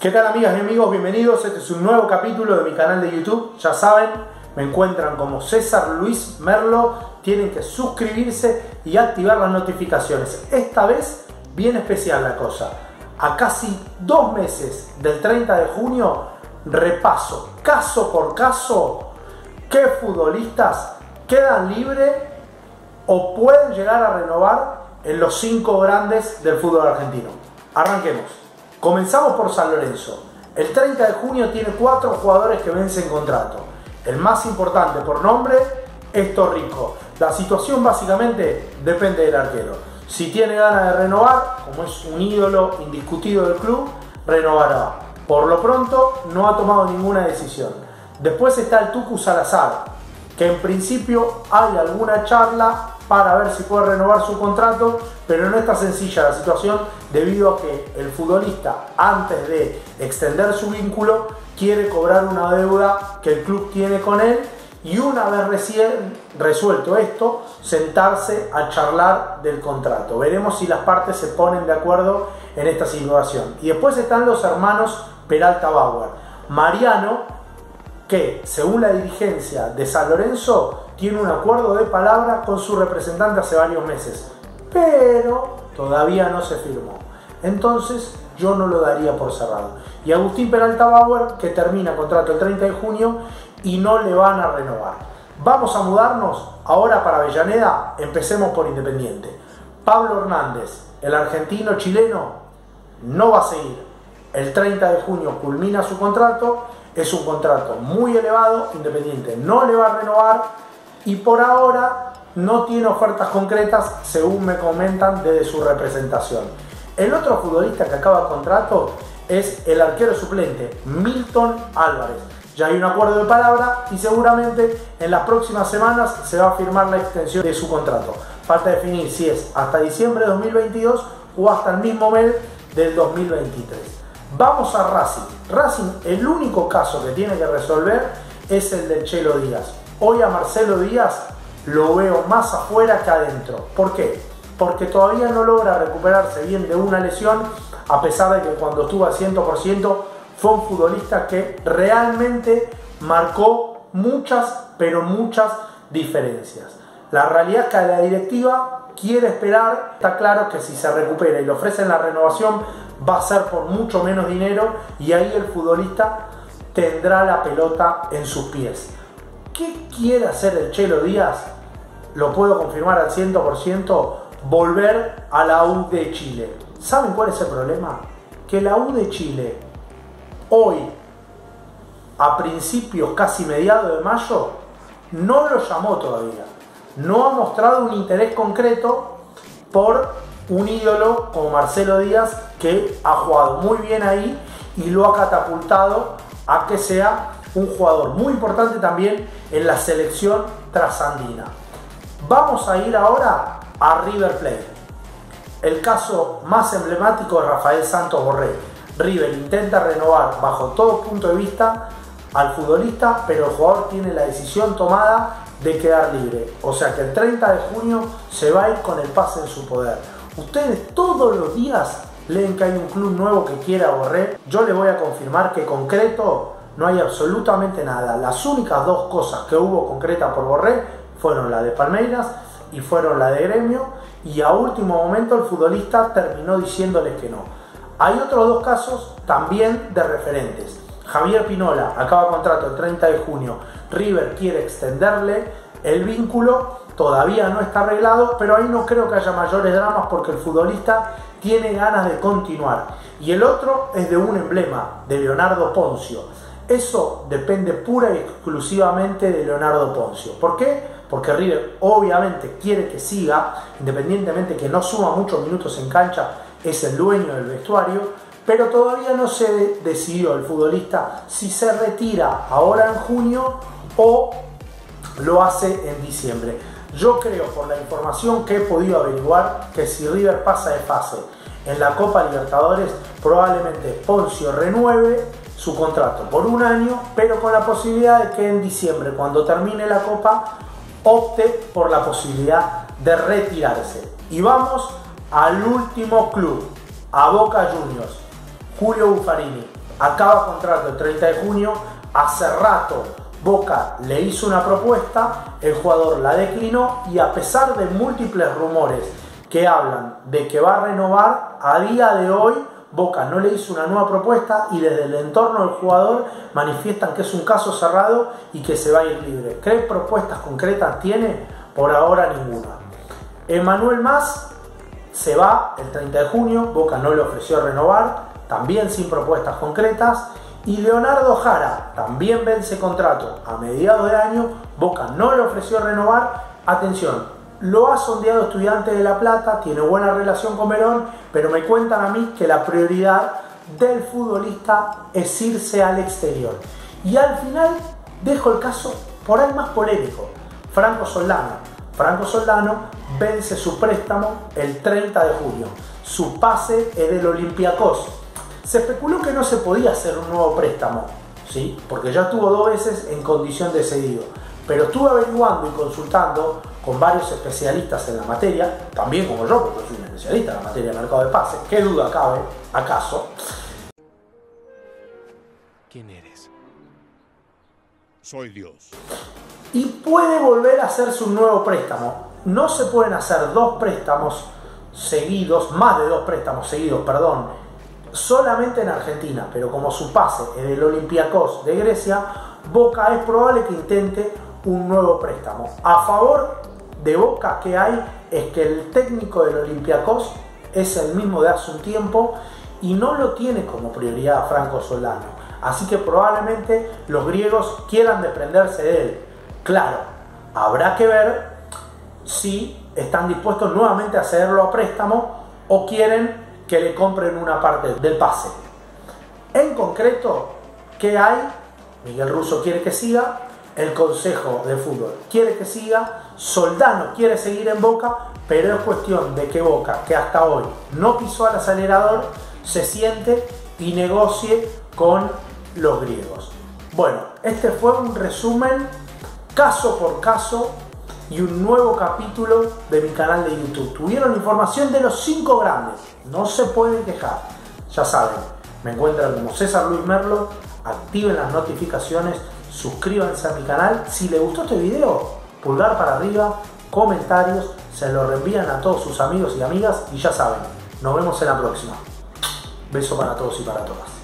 ¿Qué tal amigas y amigos? Bienvenidos. Este es un nuevo capítulo de mi canal de YouTube. Ya saben, me encuentran como César Luis Merlo. Tienen que suscribirse y activar las notificaciones. Esta vez, bien especial la cosa. A casi dos meses del 30 de junio, repaso caso por caso qué futbolistas quedan libres o pueden llegar a renovar en los cinco grandes del fútbol argentino. Arranquemos. Comenzamos por San Lorenzo. El 30 de junio tiene cuatro jugadores que vencen contrato. El más importante por nombre es Torrico. La situación básicamente depende del arquero. Si tiene ganas de renovar, como es un ídolo indiscutido del club, renovará. Por lo pronto no ha tomado ninguna decisión. Después está el Tucu Salazar, que en principio hay alguna charla para ver si puede renovar su contrato, pero no está sencilla la situación debido a que el futbolista, antes de extender su vínculo, quiere cobrar una deuda que el club tiene con él y una vez resuelto esto, sentarse a charlar del contrato. Veremos si las partes se ponen de acuerdo en esta situación. Y después están los hermanos Peralta Bauer. Mariano, que según la dirigencia de San Lorenzo, tiene un acuerdo de palabra con su representante hace varios meses, pero todavía no se firmó. Entonces yo no lo daría por cerrado. Y Agustín Peralta Bauer, que termina contrato el 30 de junio y no le van a renovar. Vamos a mudarnos ahora para Avellaneda, empecemos por Independiente. Pablo Hernández, el argentino chileno, no va a seguir. El 30 de junio culmina su contrato, es un contrato muy elevado, Independiente no le va a renovar y por ahora no tiene ofertas concretas según me comentan desde su representación. El otro futbolista que acaba contrato es el arquero suplente, Milton Álvarez. Ya hay un acuerdo de palabra y seguramente en las próximas semanas se va a firmar la extensión de su contrato. Falta definir si es hasta diciembre de 2022 o hasta el mismo mes del 2023. Vamos a Racing. Racing, el único caso que tiene que resolver es el del Chelo Díaz. Hoy a Marcelo Díaz lo veo más afuera que adentro. ¿Por qué? Porque todavía no logra recuperarse bien de una lesión, a pesar de que cuando estuvo al 100% fue un futbolista que realmente marcó muchas, pero muchas diferencias. La realidad es que la directiva quiere esperar, está claro que si se recupera y le ofrecen la renovación va a ser por mucho menos dinero y ahí el futbolista tendrá la pelota en sus pies. ¿Qué quiere hacer el Chelo Díaz? Lo puedo confirmar al 100%, volver a la U de Chile. ¿Saben cuál es el problema? Que la U de Chile, hoy, a principios casi mediados de mayo, no lo llamó todavía. No ha mostrado un interés concreto por un ídolo como Marcelo Díaz que ha jugado muy bien ahí y lo ha catapultado a que sea un jugador muy importante también en la selección trasandina. Vamos a ir ahora a River Plate. El caso más emblemático de Rafael Santos Borré. River intenta renovar bajo todo punto de vista al futbolista, pero el jugador tiene la decisión tomada de quedar libre. O sea que el 30 de junio se va a ir con el pase en su poder. Ustedes todos los días leen que hay un club nuevo que quiera Borré. Yo les voy a confirmar que concreto no hay absolutamente nada. Las únicas dos cosas que hubo concretas por Borré fueron la de Palmeiras y fueron la de Gremio y a último momento el futbolista terminó diciéndoles que no. Hay otros dos casos también de referentes. Javier Pinola acaba contrato el 30 de junio. River quiere extenderle el vínculo, todavía no está arreglado, pero ahí no creo que haya mayores dramas porque el futbolista tiene ganas de continuar. Y el otro es de un emblema, de Leonardo Poncio eso depende pura y exclusivamente de Leonardo Poncio. ¿Por qué? Porque River obviamente quiere que siga, independientemente que no suma muchos minutos en cancha, es el dueño del vestuario, pero todavía no se decidió el futbolista si se retira ahora en junio o lo hace en diciembre. Yo creo, por la información que he podido averiguar, que si River pasa de fase en la Copa Libertadores, probablemente Poncio renueve su contrato por un año, pero con la posibilidad de que en diciembre, cuando termine la Copa, opte por la posibilidad de retirarse. Y vamos al último club, a Boca Juniors. Julio Buffarini. acaba contrato el 30 de junio, hace rato Boca le hizo una propuesta, el jugador la declinó y a pesar de múltiples rumores que hablan de que va a renovar, a día de hoy Boca no le hizo una nueva propuesta y desde el entorno del jugador manifiestan que es un caso cerrado y que se va a ir libre. ¿Qué propuestas concretas tiene? Por ahora ninguna. Emanuel Más se va el 30 de junio, Boca no le ofreció renovar, también sin propuestas concretas. Y Leonardo Jara también vence contrato a mediados de año. Boca no le ofreció renovar. Atención, lo ha sondeado Estudiante de La Plata, tiene buena relación con Verón, pero me cuentan a mí que la prioridad del futbolista es irse al exterior. Y al final dejo el caso por ahí más polémico. Franco Soldano. Franco Soldano vence su préstamo el 30 de junio. Su pase es del Olympiacos se especuló que no se podía hacer un nuevo préstamo, ¿sí? porque ya estuvo dos veces en condición de cedido. Pero estuve averiguando y consultando con varios especialistas en la materia, también como yo, porque soy un especialista en la materia de mercado de pases, ¿qué duda cabe? ¿Acaso? ¿Quién eres? Soy Dios. Y puede volver a hacerse un nuevo préstamo. No se pueden hacer dos préstamos seguidos, más de dos préstamos seguidos, perdón, solamente en Argentina, pero como su pase en el Olympiacos de Grecia, Boca es probable que intente un nuevo préstamo. A favor de Boca que hay es que el técnico del Olympiacos es el mismo de hace un tiempo y no lo tiene como prioridad a Franco Solano. Así que probablemente los griegos quieran desprenderse de él. Claro, habrá que ver si están dispuestos nuevamente a cederlo a préstamo o quieren que le compren una parte del pase. En concreto, ¿qué hay? Miguel Russo quiere que siga, el Consejo de Fútbol quiere que siga, Soldano quiere seguir en Boca, pero es cuestión de que Boca, que hasta hoy no pisó al acelerador, se siente y negocie con los griegos. Bueno, este fue un resumen caso por caso y un nuevo capítulo de mi canal de YouTube. Tuvieron información de los cinco grandes, no se pueden quejar. Ya saben, me encuentran como César Luis Merlo, activen las notificaciones, suscríbanse a mi canal. Si les gustó este video, pulgar para arriba, comentarios, se lo reenvían a todos sus amigos y amigas y ya saben, nos vemos en la próxima. Beso para todos y para todas.